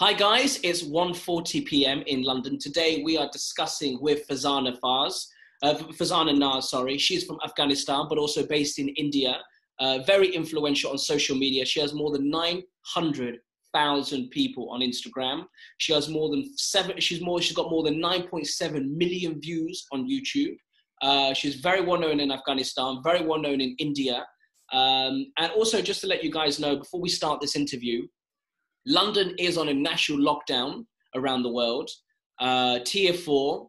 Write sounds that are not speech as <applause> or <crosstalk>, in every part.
Hi guys, it's 1.40 p.m. in London. Today we are discussing with Farzana Faz, uh, Farzana Naz, sorry. She's from Afghanistan, but also based in India. Uh, very influential on social media. She has more than 900,000 people on Instagram. She has more than seven, she's more, she's got more than 9.7 million views on YouTube. Uh, she's very well known in Afghanistan, very well known in India. Um, and also just to let you guys know, before we start this interview, London is on a national lockdown around the world, uh, tier four.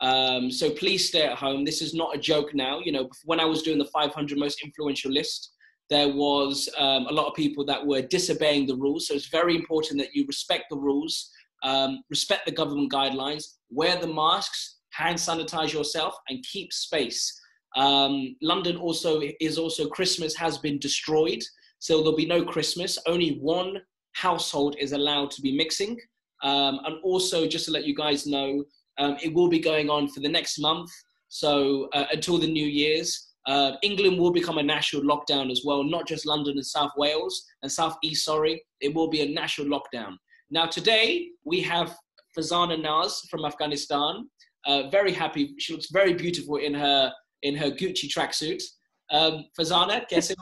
Um, so please stay at home. This is not a joke now. You know, when I was doing the 500 most influential list, there was um, a lot of people that were disobeying the rules. So it's very important that you respect the rules, um, respect the government guidelines, wear the masks, hand sanitize yourself, and keep space. Um, London also is also Christmas has been destroyed, so there'll be no Christmas. Only one household is allowed to be mixing. Um, and also, just to let you guys know, um, it will be going on for the next month, so uh, until the New Year's. Uh, England will become a national lockdown as well, not just London and South Wales and South East, sorry. It will be a national lockdown. Now, today we have Farzana Naz from Afghanistan. Uh, very happy. She looks very beautiful in her in her Gucci tracksuit. Um, Farzana, <laughs> kaise?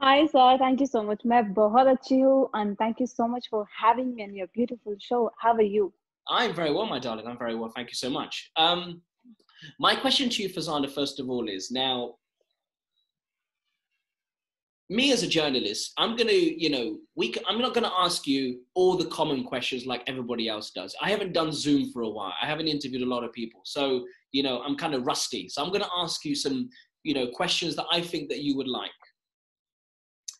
Hi, sir. Thank you so much. मैं बहुत अच्छी हूँ and thank you so much for having me on your beautiful show. How are you? I'm very well, my darling. I'm very well. Thank you so much. Um, my question to you, Fazana, first of all, is now, me as a journalist, I'm gonna, you know, we. Can, I'm not gonna ask you all the common questions like everybody else does. I haven't done Zoom for a while. I haven't interviewed a lot of people, so you know, I'm kind of rusty. So I'm gonna ask you some, you know, questions that I think that you would like.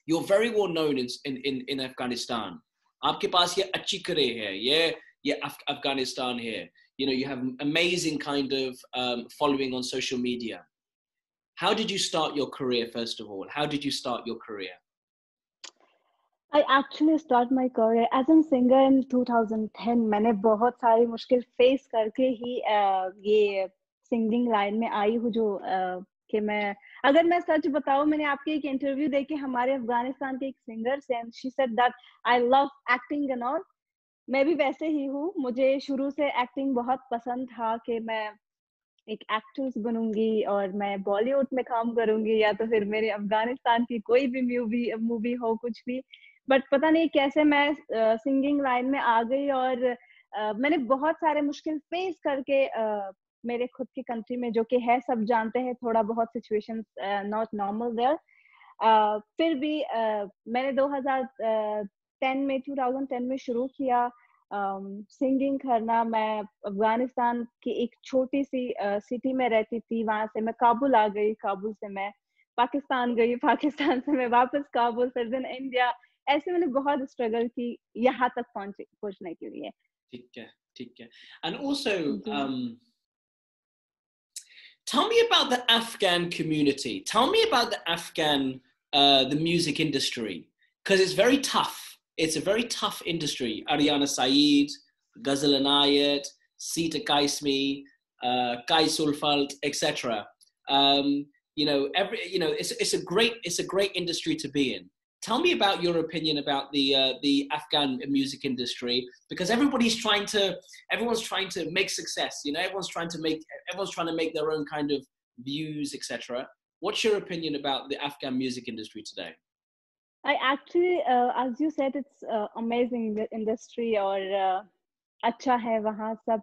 You're very well known in, in, in, in Afghanistan. आपके पास ये अच्छी करे है ये ये Af- Afghanistan here. You know, you have amazing kind of um, following on social media. How did you start your career, first of all? How did you start your career? I actually started my career as a singer in 2010. मैंने बहुत सारी मुश्किल face करके ही uh, ये singing line में आई हूँ जो uh, कि मैं अगर मैं सच बताऊँ मैंने आपके एक इंटरव्यू देखे हमारे अफ़गानिस्तान के एक सिंगर से she said that I love acting and all मैं भी वैसे ही हूँ। मुझे शुरू से एक्टिंग बहुत पसंद था कि मैं एक एक्ट्रेस बनूँगी और मैं बॉलीवुड में काम करूँगी या तो फिर मेरे अफ़गानिस्तान की कोई भी मूवी मूवी हो कुछ भी। बट पता नहीं कैसे मैं सिंगिंग uh, लाइन में आ गई और uh, मैंने बहुत सारे मुश्किल फेस करके uh, मेरे खुद की कंट्री में जो कि है सब जानते हैं थोड़ा बहुत सिचुएशन नॉट नॉर्मल देयर फिर भी uh, मैंने 2010 में 2010 में शुरू किया सिंगिंग um, करना। मैं अफ़गानिस्तान की एक छोटी सी सिटी uh, में रहती थी वहाँ से मैं काबुल आ गई काबुल से मैं पाकिस्तान गई। <laughs> पाकिस्तान से मैं वापस काबुल फिर दिन इंडिया ऐसे मैंने बहुत स्ट्रगल की यहाँ तक पहुँचे पहुँचने के लिए। ठीक है ठीक है। And also Tell me about the Afghan community. Tell me about the Afghan, uh, the music industry, because it's very tough. It's a very tough industry. Ariana Saeed, Ghazal Anayat, Seeta Qasemi, uh, Qais Ulfat, etc. Um, you know, every you know, it's it's a great it's a great industry to be in. Tell me about your opinion about the uh, the Afghan music industry because everybody's trying to everyone's trying to make success. You know, everyone's trying to make everyone's trying to make their own kind of views, etc. What's your opinion about the Afghan music industry today? I actually, uh, as you said, it's uh, amazing industry or uh, अच्छा है वहाँ सब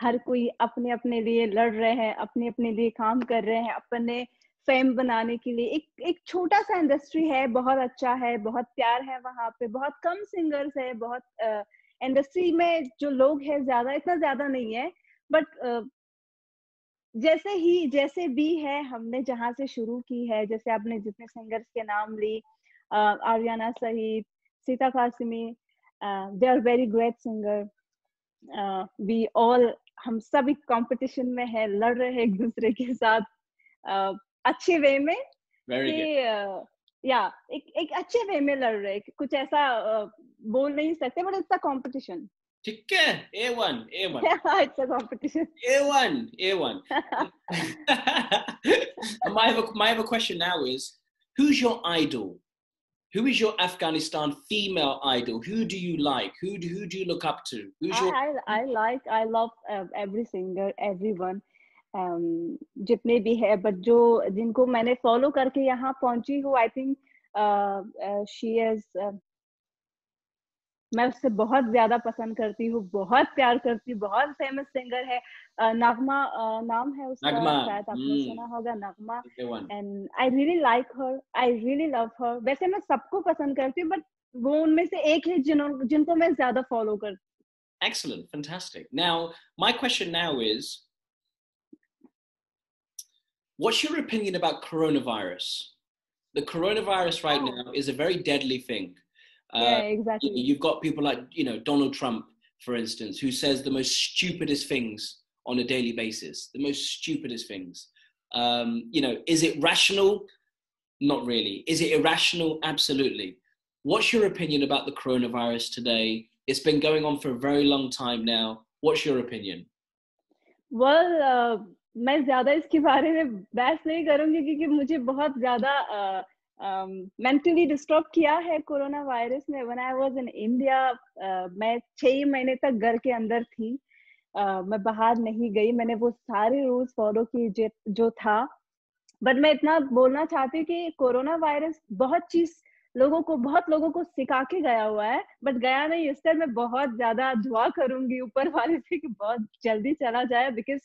हर कोई अपने अपने लिए लड़ रहे हैं अपने अपने लिए काम कर रहे हैं अपने फेम बनाने के लिए। एक एक छोटा सा इंडस्ट्री है बहुत अच्छा है बहुत प्यार है वहाँ पे बहुत कम सिंगर्स है बहुत इंडस्ट्री uh, में जो लोग हैं ज़्यादा इतना ज़्यादा नहीं है बट uh, जैसे ही जैसे भी है हमने जहाँ से शुरू की है जैसे आपने जितने सिंगर्स के नाम ली uh, Aryana Sayeed Seeta Qasemi they are very great singer we all हम सब एक कंपटीशन में है लड़ रहे हैं एक दूसरे के साथ अच्छे वे में कि या एक एक अच्छे वे में लड़ रहे कुछ ऐसा बोल नहीं सकते बट इट्स अ कंपटीशन ठीक है ए one A one it's a competition A one <laughs> A one <laughs> my have a, my have a question now is who's your idol who is your Afghanistan female idol? Who do you like? Who do, who do you look up to? Who's your... I, I, I like, I love uh, every singer, everyone. Um, जितने भी है but जो जिनको मैंने follow करके यहाँ पहुँची हूँ आई थिंक शी इज़ मैं उससे बहुत ज़्यादा पसंद करती हूँ बहुत प्यार करती हूँ बहुत फ़ेमस सिंगर है नगमा नाम है उसका शायद आपने hmm. सुना होगा Nagma and I really like her I really love her वैसे मैं सबको पसंद करती हूँ बट वो उनमें से एक है जिन जिनको मैं ज़्यादा फॉलो करती Excellent, fantastic. Now, my question now is what's your opinion about coronavirus? The coronavirus right oh. now is a very deadly thing. Uh, yeah, exactly. You've got people like you know Donald Trump, for instance, who says the most stupidest things on a daily basis. The most stupidest things. Um, you know, is it rational? Not really. Is it irrational? Absolutely. What's your opinion about the coronavirus today? It's been going on for a very long time now. What's your opinion? Well, uh, मैं ज़्यादा इसके बारे में बहस नहीं करूँगी क्योंकि मुझे बहुत ज़्यादा मेंटली डिस्टर्ब किया है कोरोना वायरस ने। When I was in India मैं छह महीने तक घर के अंदर थी। uh, मैं बाहर नहीं गई। मैंने वो सारे रूल्स फॉलो किए जो था। बट मैं इतना बोलना चाहती हूँ कि कोरोना वायरस बहुत चीज़ लोगों को बहुत लोगों को सिखा के गया हुआ है। बट गया नहीं इस तरह मैं बहुत ज़्यादा दुआ करूँगी ऊपर वाले से कि बहुत जल्दी चला जाए। बिकॉज़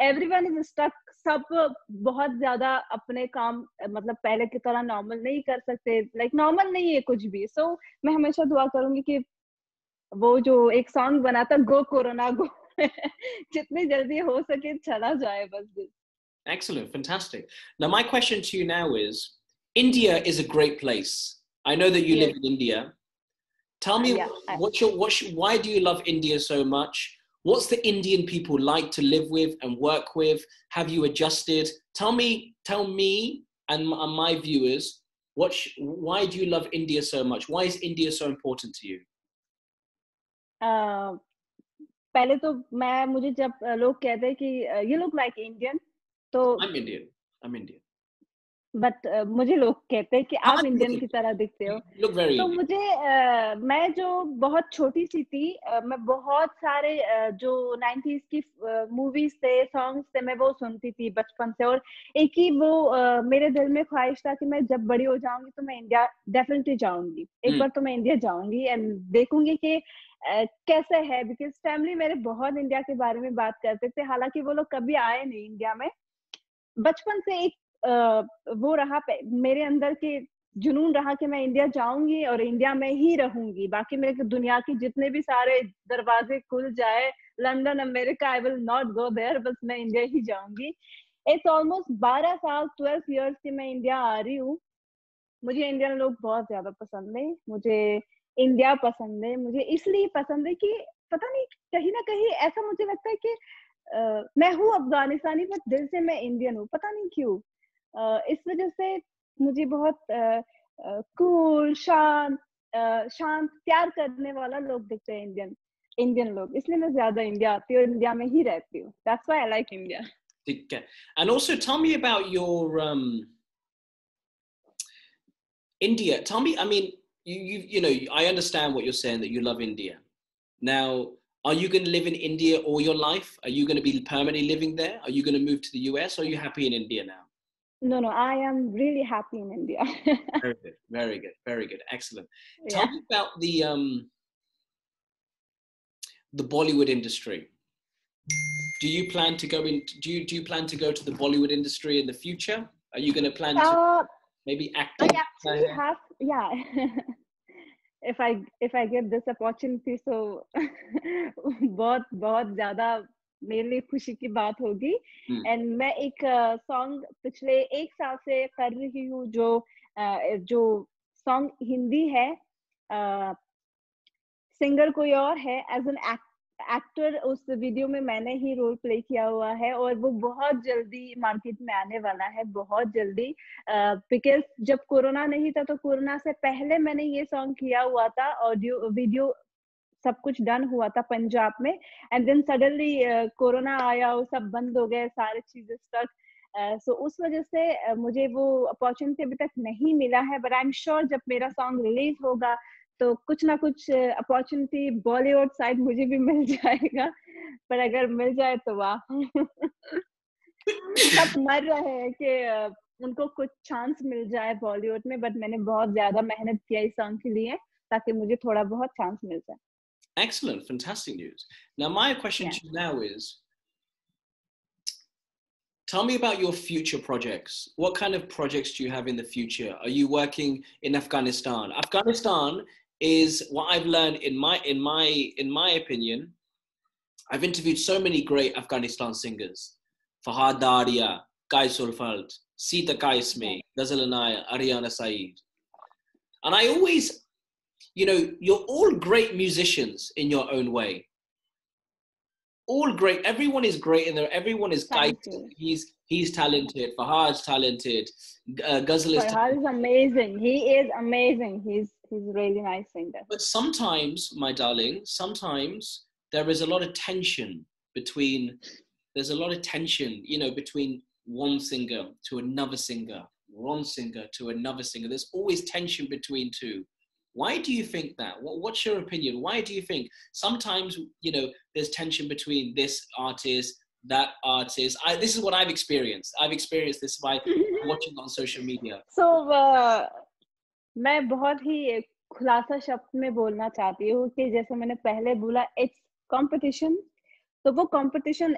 एवरीवन इज़ स्टक सब बहुत ज़्यादा अपने काम मतलब पहले की तरह नॉर्मल नहीं कर सकते लाइक like, नॉर्मल नहीं है कुछ भी सो so, मैं हमेशा दुआ करूँगी कि वो जो एक सॉन्ग बना था गो कोरोना गो जितनी जल्दी हो सके चला जाए बस Excellent, fantastic. Now, my question to you now is India is a great place. I know that you yes. live in India. Tell me, yeah, what's your, what's, why do you love India so much? What's the Indian people like to live with and work with? Have you adjusted? Tell me, tell me and my viewers, what, why do you love India so much? Why is India so important to you? Uh, पहले तो मैं मुझे जब लोग कहते हैं कि you look like Indian तो I'm Indian I'm Indian But uh, मुझे लोग कहते हैं कि हाँ, आप इंडियन की तरह दिखते हो। तो मुझे uh, मैं जो बहुत छोटी सी थी uh, मैं बहुत सारे uh, जो नाइन्टीज की मूवीज़ uh, थे सॉन्ग्स थे मैं वो सुनती थी बचपन से। और एक ही वो uh, मेरे दिल में ख्वाहिश था कि मैं जब बड़ी हो जाऊँगी तो मैं इंडिया डेफिनेटली जाऊँगी। एक hmm. बार तो मैं इंडिया जाऊँगी एंड देखूँगी कि uh, कैसे है बिकॉज़ फैमिली मेरे बहुत इंडिया के बारे में बात करते थे। हालाँकि वो लोग कभी आए नहीं इंडिया में। बचपन से एक वो रहा मेरे अंदर के जुनून रहा कि मैं इंडिया जाऊँगी और इंडिया में ही रहूँगी। बाकी मेरे दुनिया के जितने भी सारे दरवाजे खुल जाए London America I will not go there बस मैं इंडिया ही जाऊँगी। इट्स ऑलमोस्ट बारह साल ट्वेल्व ईयर्स की मैं इंडिया आ रही हूँ। मुझे इंडियन लोग बहुत ज़्यादा पसंद है मुझे इंडिया पसंद है मुझे इसलिए पसंद है कि पता नहीं कहीं ना कहीं ऐसा मुझे लगता है कि uh, मैं हूँ अफगानिस्तानी बट दिल से मैं इंडियन हूँ। पता नहीं क्यों। इस वजह से मुझे बहुत कूल शांत शांत प्यार करने वाला लोग दिखते हैं इंडियन इंडियन लोग इसलिए मैं ज्यादा इंडिया आती हूँ इंडिया में ही रहती हूँ that's why I like India ठीक है and also tell me about your India tell me I mean you you you know I understand what you're saying that you love India now are you going to live in India all your life are you going to be permanently living there are you going to move to the US or are you happy in India now no no i am really happy in india <laughs> very good very good very good excellent tell yeah. me about the um the bollywood industry do you plan to go in do you do you plan to go to the bollywood industry in the future are you going to plan to uh, maybe act i actually have yeah <laughs> if i if i get this opportunity so <laughs> बहुत बहुत ज्यादा मेरे लिए खुशी की बात होगी। And hmm. मैं एक सॉन्ग uh, पिछले एक साल से कर रही हूँ जो uh, जो सॉन्ग हिंदी है सिंगर uh, कोई और है। एज एन एक्टर उस वीडियो में मैंने ही रोल प्ले किया हुआ है और वो बहुत जल्दी मार्केट में आने वाला है बहुत जल्दी। बिकॉज़ uh, जब कोरोना नहीं था तो कोरोना से पहले मैंने ये सॉन्ग किया हुआ था ऑडियो वीडियो सब कुछ डन हुआ था पंजाब में एंड देन सडनली कोरोना आया वो सब बंद हो गए, सारे चीज़ें स्टक सो उस वजह से मुझे वो अपॉर्चुनिटी अभी तक नहीं मिला है बट आई एम श्योर जब मेरा सॉन्ग रिलीज़ होगा तो कुछ ना कुछ अपॉर्चुनिटी बॉलीवुड साइड मुझे भी मिल <laughs> जाएगा, पर अगर मिल जाए तो वाह। <laughs> सब मर रहे हैं कि उनको कुछ चांस मिल जाए बॉलीवुड में बट मैंने बहुत ज़्यादा मेहनत किया इस सॉन्ग के लिए, ताकि मुझे थोड़ा बहुत चांस मिल जाए। Excellent, fantastic news. Now, my question yeah. to you now is Tell me about your future projects. What kind of projects do you have in the future? Are you working in Afghanistan? Afghanistan is what I've learned in my in my in my opinion. I've interviewed so many great Afghanistan singers: Farhad Darya, Qais Ulfat, Seeta Qasemi, Ghazal Anaya, Ariana Saeed. And I always, you know, you're all great musicians in your own way. All great. Everyone is great in there. Everyone is Qais. He's he's talented. Farhad's talented. Uh, Ghazal is. Farhad is amazing. He is amazing. He's he's really nice singer. But sometimes, my darling, sometimes there is a lot of tension between. There's a lot of tension, you know, between one singer to another singer, one singer to another singer. There's always tension between two. Why do you think that? What's your opinion? Why do you think sometimes, you know, there's tension between this artist, that artist? I, this is what I've experienced. I've experienced this by <laughs> watching on social media. So, uh, मैं बहुत ही खुलासा शब्द में बोलना चाहती हूँ कि जैसे मैंने पहले बोला इट्स कंपटीशन तो वो कंपटीशन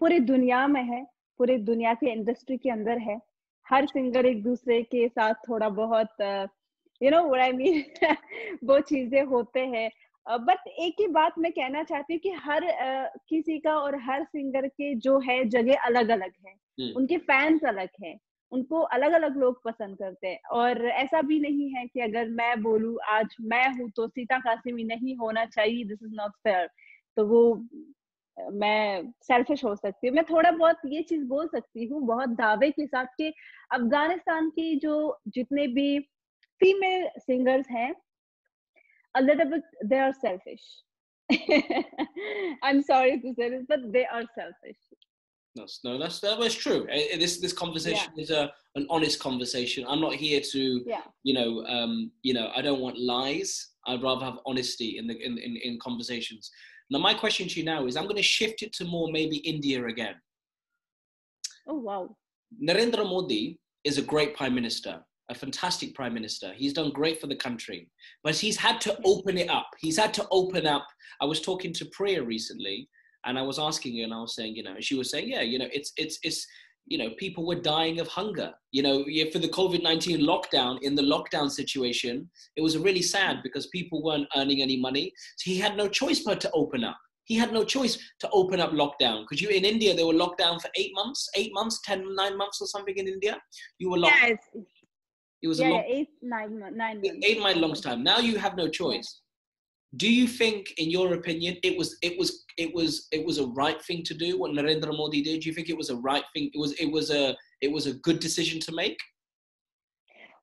पूरी दुनिया में है पूरी दुनिया की इंडस्ट्री के अंदर है हर सिंगर एक दूसरे के साथ थोड़ा बहुत you know what I mean वो चीज़ें होते हैं। बट एक ही बात मैं कहना चाहती हूँ कि हर किसी का और हर सिंगर के जो है जगह अलग अलग है. उनके फैंस अलग हैं। उनको अलग अलग लोग पसंद करते हैं। और ऐसा भी नहीं है कि अगर मैं बोलूँ आज मैं हूँ तो सीता कासिमी नहीं होना चाहिए दिस इज़ नॉट फेयर तो वो मैं सेल्फिश हो सकती हूँ। मैं थोड़ा बहुत ये चीज़ बोल सकती हूँ बहुत दावे के साथ कि अफ़गानिस्तान की जो जितने भी female singers hain a little bit they are selfish <laughs> i'm sorry to say this but they are selfish no, no, that's that was true. Eh, eh, this this conversation yeah. is a an honest conversation. I'm not here to, yeah. you know, um, you know, I don't want lies. I'd rather have honesty in the in, in, in conversations. Now, my question to you now is, I'm going to shift it to more maybe India again. Oh wow! Narendra Modi is a great prime minister a fantastic prime minister. He's done great for the country, but he's had to open it up. He's had to open up. I was talking to Priya recently, and I was asking her, and I was saying, you know, she was saying, yeah, you know, it's it's it's you know, people were dying of hunger. You know, for the COVID 19 lockdown, in the lockdown situation, it was really sad because people weren't earning any money. So he had no choice but to open up. He had no choice to open up lockdown because you in India, they were locked down for eight months, eight months, ten, nine months or something in India. You were locked. Yes. It was yeah, a long, eight, nine, nine months. Eight, nine long time. Now you have no choice do you think in your opinion it was it was it was it was a right thing to do what narendra modi did do you think it was a right thing it was it was a it was a good decision to make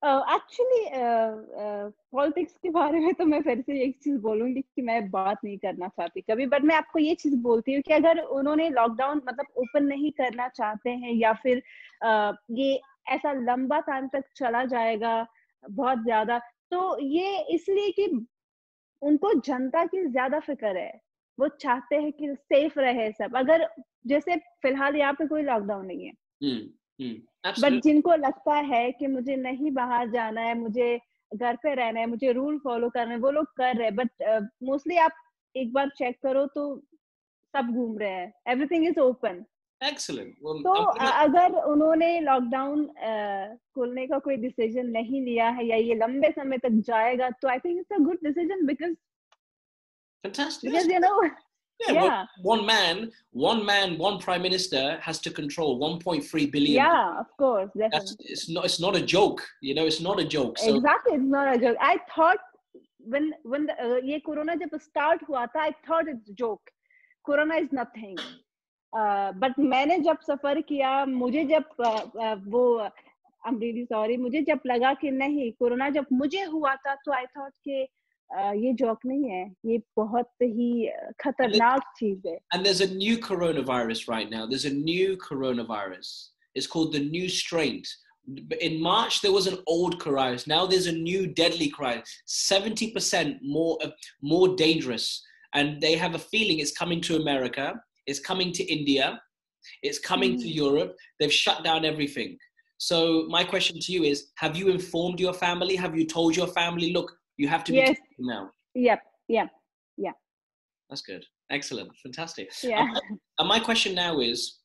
actually uh, politics uh, uh, के बारे में तो मैं फिर से एक चीज बोलूंगी कि मैं बात नहीं करना चाहती कभी बट मैं आपको ये चीज बोलती हूँ कि अगर उन्होंने लॉकडाउन मतलब ओपन नहीं करना चाहते हैं या फिर uh, ये ऐसा लंबा टाइम तक चला जाएगा बहुत ज़्यादा। तो ये इसलिए कि उनको जनता की ज़्यादा फ़िक्र है। वो चाहते हैं कि सेफ़ रहे सब। अगर जैसे फ़िलहाल यहाँ पे कोई लॉकडाउन नहीं है। बट हम्म, हम्म, जिनको लगता है कि मुझे नहीं बाहर जाना है मुझे घर पे रहना है मुझे रूल फॉलो करना है वो लोग कर रहे हैं। बट मोस्टली आप एक बार चेक करो तो सब घूम रहे हैं। Everything is open Excellent. Well, तो gonna... अगर उन्होंने लॉकडाउन खोलने का कोई डिसीजन नहीं लिया है या ये लंबे समय तक जाएगा तो I think it's a good decision because Fantastic. Because you know, <laughs> yeah, yeah. One, one, man, one man, one prime minister has to control 1.3 billion. Yeah, of course, definitely. That's, it's not. It's not a joke. You know, it's not a joke. So. Exactly, it's not a joke. I thought when when the, uh, ये corona जब start हुआ था, I thought it's a joke. Corona is nothing. But uh, मैंने जब सफर किया मुझे जब uh, uh, वो आई एम रियली सॉरी मुझे जब लगा कि नहीं कोरोना जब मुझे हुआ था तो आई थॉट कि ये जोक नहीं है ये बहुत ही खतरनाक चीज है and there's a new coronavirus right now there's a new coronavirus It's called the new strain. In March, there was an old coronavirus. Now there's a new deadly coronavirus, 70% more, uh, more dangerous. And they have a feeling it's coming to America, it's coming to India, it's coming mm. to Europe. They've shut down everything. So my question to you is: Have you informed your family? Have you told your family, look, you have to be yes. now? Yep. Yeah. Yeah. That's good. Excellent. Fantastic. Yeah. and my question now is,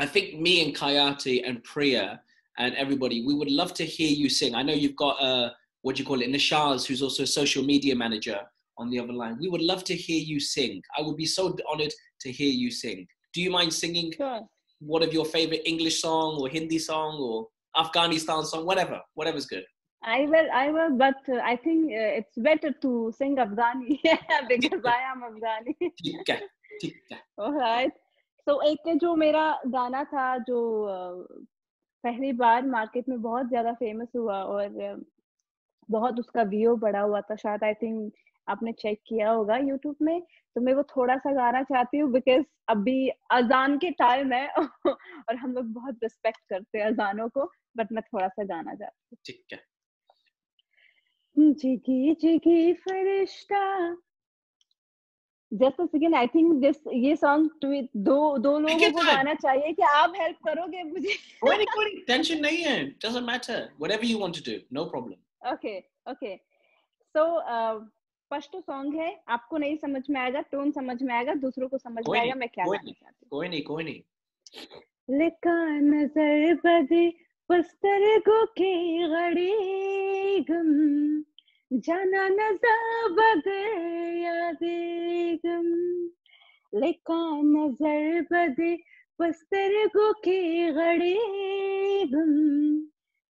I think me and Kayati and Priya and everybody, we would love to hear you sing. I know you've got a what do you call it, Nishaz, who's also a social media manager on the other line. We would love to hear you sing. I would be so honored to hear you sing. Do you mind singing sure. one of your favorite English song or Hindi song or Afghanistan song, whatever, whatever's good. I will, I will, but uh, I think uh, it's better to sing Afghani <laughs> because I am Afghani. ठीक है, ठीक है. All right. So एक जो मेरा गाना था जो पहली बार मार्केट में बहुत ज्यादा फेमस हुआ और बहुत उसका व्यू बढ़ा हुआ था शायद आई थिंक आपने चेक किया होगा यूट्यूब में तो मैं वो थोड़ा सा गाना चाहती हूँ बिकॉज़ अभी अजान के टाइम है <laughs> और हम लोग बहुत रिस्पेक्ट करते हैं अजानों को बट मैं थोड़ा सा गाना चाहती हूँ। ठीक है। जिगी जिगी फरिश्ता। Just second I think this ये सॉन्ग दो दो लोगों को गाना चाहिए कि आप हेल्प करोगे मुझे। कोई नहीं कोई टेंशन नहीं है doesn't matter whatever you want to do no problem okay okay so स्पष्ट सॉन्ग है आपको नहीं समझ में आएगा टोन समझ में आएगा दूसरों को समझ में आएगा मैं क्या गाना चाहती कोई नहीं कोई नहीं। लिखा नज़र बदे पस्तर को के घड़ी गम जाना नज़र बदे यादे गम। लिखा नज़र बदे पस्तर को के घड़ी गम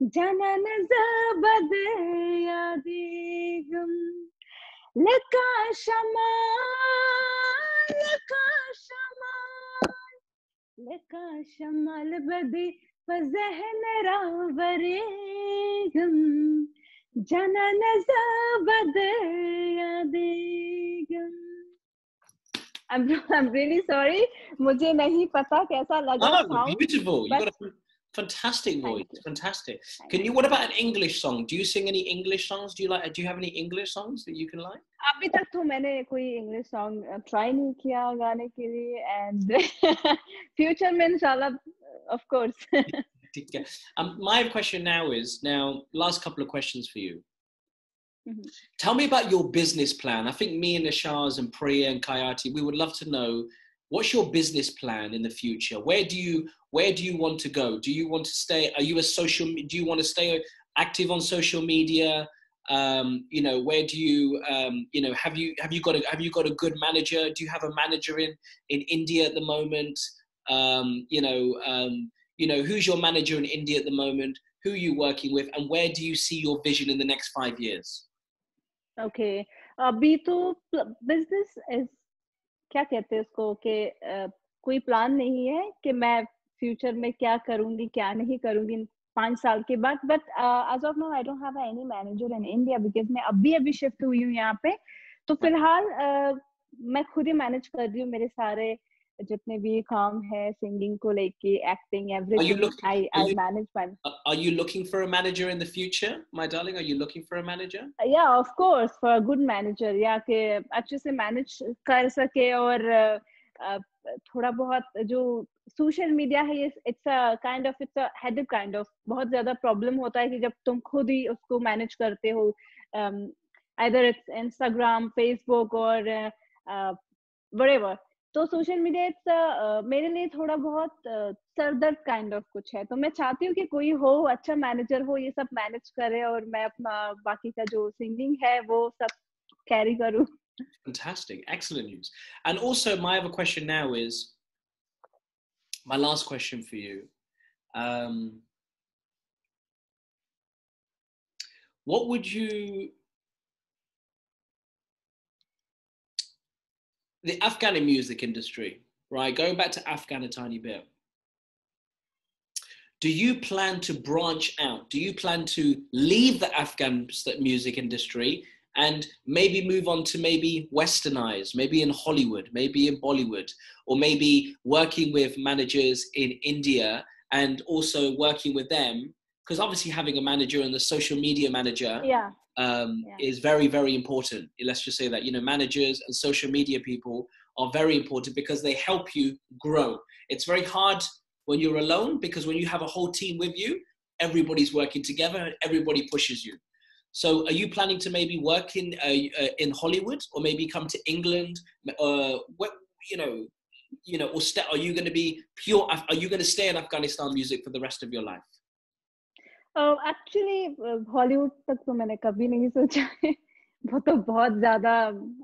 जाना नज़र बदे यादे गम। लका शमाल लका शमाल लका शमाल बदे फजहन रावरे गम जनन जबद यादे गम I'm, I'm really sorry. मुझे नहीं पता कैसा लगा oh, beautiful. You got a Fantastic voice, fantastic. Thank can you? What about an English song? Do you sing any English songs? Do you like? Do you have any English songs that you can like? अभी तक तो मैंने कोई English song try नहीं किया गाने के लिए एंड <laughs> फ्यूचर में इंशाल्लाह of course. <laughs> um, my question now is now last couple of questions for you. Mm-hmm. Tell me about your business plan. I think me and Nashaz and Priya and Kayati, we would love to know what's your business plan in the future? Where do you where do you want to go? Do you want to stay are you a social do you want to stay active on social media? Um, you know where do you um, you know have you have you got a have you got a good manager? Do you have a manager in in india at the moment? Um, you know um, you know who's your manager in india at the moment? Who are you working with? And where do you see your vision in the next five years? Okay. Uh, b2 business is क्या कहते हैं उसको कि कोई plan नहीं है कि मैं फ्यूचर में क्या करूँगी क्या नहीं करूँगी पाँच साल के बाद। But as of now I don't have any manager in India because मैं अभी अभी शिफ्ट हुई हूँ यहाँ पे। तो फ़िलहाल uh, मैं खुद ही मैनेज कर रही हूँ मेरे सारे जितने भी काम है सिंगिंग को लेके acting everything I I manage my Are you looking for a manager in the future, my darling? Are you looking for a manager? Yeah, of course, for a good manager. या कि अच्छे से manage कर सके और uh, थोड़ा बहुत जो सोशल मीडिया है ये it's a kind of it's a headache kind of बहुत ज़्यादा प्रॉब्लम होता है कि जब तुम खुद ही उसको मैनेज करते हो आइदर इट्स इंस्टाग्राम फेसबुक और वरेवर तो सोशल मीडिया इट्स मेरे लिए थोड़ा बहुत सरदर्द काइंड ऑफ़ कुछ है तो मैं चाहती हूँ कि कोई हो अच्छा मैनेजर हो ये सब मैनेज करे और मैं अपना बाकी का जो सिंगिंग है वो सब कैरी करूँ Fantastic, excellent news. And also, my other question now is my last question for you. Um, what would you the Afghani music industry, right? Going back to Afghan a tiny bit. Do you plan to branch out? Do you plan to leave the Afghan music industry and maybe move on to maybe westernize, maybe in Hollywood, maybe in Bollywood, or maybe working with managers in India and also working with them because obviously having a manager and the social media manager yeah. Um, Yeah. is very very important. Let's just say that you know managers and social media people are very important because they help you grow. It's very hard when you're alone because when you have a whole team with you everybody's working together and everybody pushes you. So are you planning to maybe work in uh, uh, in hollywood or maybe come to england? Uh, what you know you know or st- are you going to be pure Af- are you going to stay in afghanistan music for the rest of your life actually Hollywood तक तो मैंने कभी नहीं सोचा है। वो तो बहुत ज़्यादा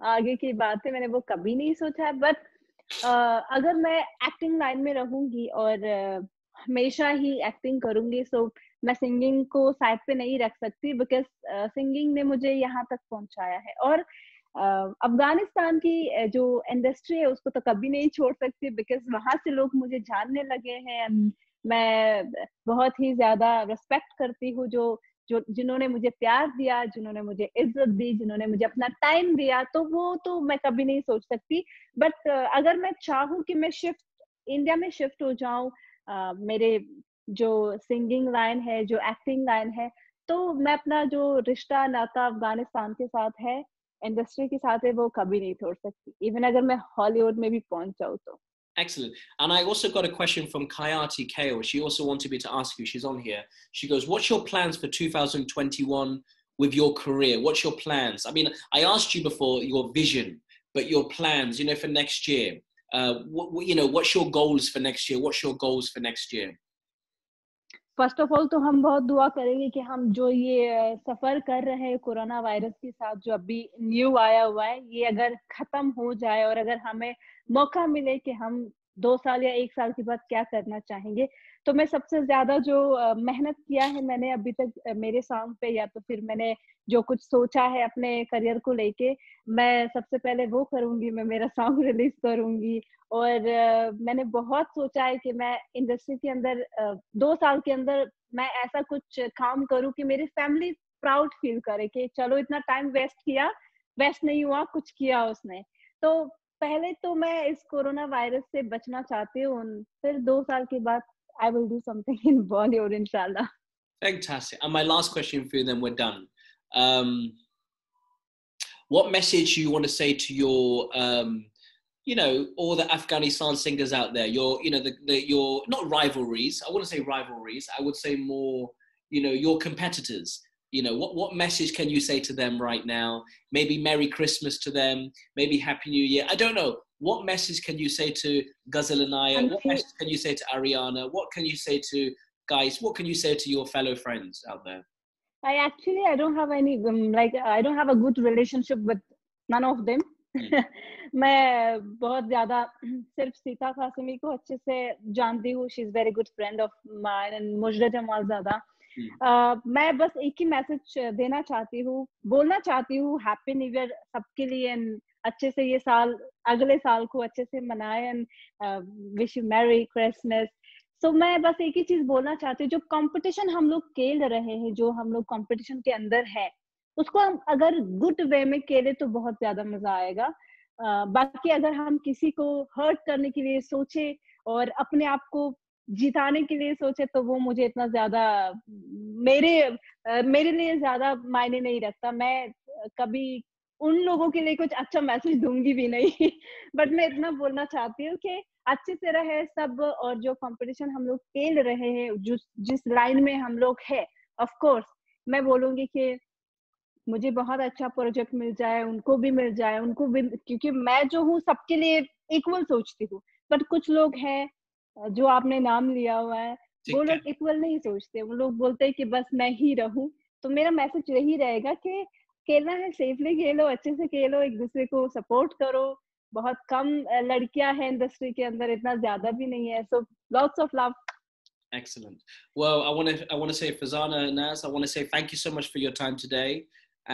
आगे की बात है मैंने वो कभी नहीं सोचा है। बट uh, अगर मैं एक्टिंग लाइन में रहूँगी और uh, हमेशा ही एक्टिंग करूँगी सो मैं सिंगिंग को साइड पे नहीं रख सकती बिकॉज़ सिंगिंग ने मुझे यहाँ तक पहुँचाया है। और uh, अफ़गानिस्तान की uh, जो इंडस्ट्री है उसको तो कभी नहीं छोड़ सकती बिकॉज़ वहाँ से लोग मुझे जानने लगे हैं। मैं बहुत ही ज़्यादा रिस्पेक्ट करती हूँ जो जो, जिन्होंने मुझे प्यार दिया, जिन्होंने मुझे इज़्ज़त दी, जिन्होंने मुझे अपना टाइम दिया तो वो तो मैं कभी नहीं सोच सकती। बट अगर मैं चाहूँ कि मैं शिफ्ट इंडिया में शिफ्ट हो जाऊँ मेरे जो सिंगिंग लाइन है, जो एक्टिंग लाइन है तो मैं अपना जो रिश्ता नाता अफ़गानिस्तान के साथ है इंडस्ट्री के साथ है, वो कभी नहीं छोड़ सकती। इवन अगर मैं हॉलीवुड में भी पहुँच जाऊँ तो। Excellent. And I also got a question from Kayati Kale. She also wanted me to ask you, she's on here. She goes, What's your plans for 2021 with your career? What's your plans? I mean, I asked you before your vision, but your plans, you know, for next year. Uh, what, you know, what's your goals for next year? What's your goals for next year? First of all तो हम बहुत दुआ करेंगे कि हम जो ये सफ़र कर रहे हैं कोरोना वायरस के साथ जो अभी न्यू आया हुआ है, ये अगर खत्म हो जाए और अगर हमें मौका मिले कि हम दो साल या एक साल के बाद क्या करना चाहेंगे तो मैं सबसे ज़्यादा जो मेहनत किया है मैंने अभी तक मेरे सॉन्ग पे या तो फिर मैंने जो कुछ सोचा है अपने करियर को लेके, मैं सबसे पहले वो करूँगी, मैं मेरा सॉन्ग रिलीज़ <laughs> करूँगी। और मैंने बहुत सोचा है कि मैं इंडस्ट्री के अंदर दो साल के अंदर मैं ऐसा कुछ काम करूँ कि मेरी फैमिली प्राउड फील करे कि चलो इतना टाइम वेस्ट किया वेस्ट नहीं हुआ, कुछ किया उसने। तो पहले तो मैं इस कोरोना वायरस से बचना चाहती हूँ। फिर दो साल के बाद I will do something <laughs> in Bollywood, inshallah. Fantastic. And my last question for you, then we're done. Um, what message do you want to say to your, um, you know, all the Afghanistan singers out there? Your, you know, the, the your not rivalries. I wouldn't say rivalries. I would say more, you know, your competitors. You know, what what message can you say to them right now? Maybe Merry Christmas to them. Maybe Happy New Year. I don't know what message can you say to Ghazal Anayat? What message can you say to Ariana? What can you say to guys? What can you say to your fellow friends out there? I actually I don't have any um, like I don't have a good relationship with none of them. Hmm. <laughs> मैं बहुत ज़्यादा सिर्फ सीता कासिमी को अच्छे से जानती हूँ she is very good friend of mine and Muzrat Jamal ज़्यादा hmm. मैं बस एक ही मैसेज देना चाहती हूँ बोलना चाहती हूँ हैप्पी न्यू ईयर सबके लिए एंड अच्छे से ये साल अगले साल को अच्छे से मनाए wish you merry Christmas so मैं बस एक ही चीज़ बोलना चाहती हूँ जो कंपटीशन हम लोग खेल रहे हैं जो हम लोग कंपटीशन के अंदर है उसको हम अगर गुड वे में खेले तो बहुत ज़्यादा मज़ा आएगा। uh, बाकी अगर हम किसी को हर्ट करने के लिए सोचे और अपने आप को जिताने के लिए सोचे तो वो मुझे इतना ज़्यादा मेरे मेरे लिए ज़्यादा मायने नहीं रखता। मैं कभी उन लोगों के लिए कुछ अच्छा मैसेज दूँगी भी नहीं। <laughs> बट मैं इतना बोलना चाहती हूँ कि अच्छे से रहे सब और जो कंपटीशन हम लोग खेल रहे हैं जिस जिस लाइन में हम लोग है ऑफ़ कोर्स मैं बोलूँगी कि मुझे बहुत अच्छा प्रोजेक्ट मिल जाए उनको भी मिल जाए उनको भी क्योंकि मैं जो हूँ सबके लिए इक्वल सोचती हूँ। बट कुछ लोग हैं जो आपने नाम लिया हुआ है वो लोग इक्वल नहीं सोचते। वो लोग बोलते हैं कि बस मैं ही रहूँ। तो मेरा मैसेज यही रहेगा कि खेलना है सेफली खेलो अच्छे से खेलो एक दूसरे को सपोर्ट करो बहुत कम लड़कियां हैं इंडस्ट्री के अंदर इतना ज्यादा भी नहीं है so lots of love Excellent. Well, I want to I want to say Farzana Naz, I want to say thank you so much for your time today,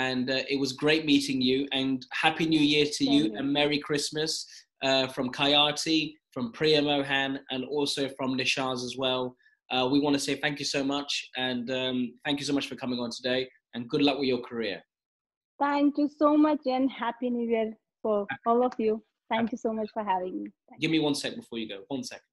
and uh, it was great meeting you. And happy New Year to you, you, and Merry Christmas uh, from Kayati, from Priya Mohan, and also from Nishaz as well. Uh, we want to say thank you so much, and um, thank you so much for coming on today, and good luck with your career. Thank you so much, and happy New Year for all of you. Thank you so much for having me. Thank Give me one sec before you go. One second.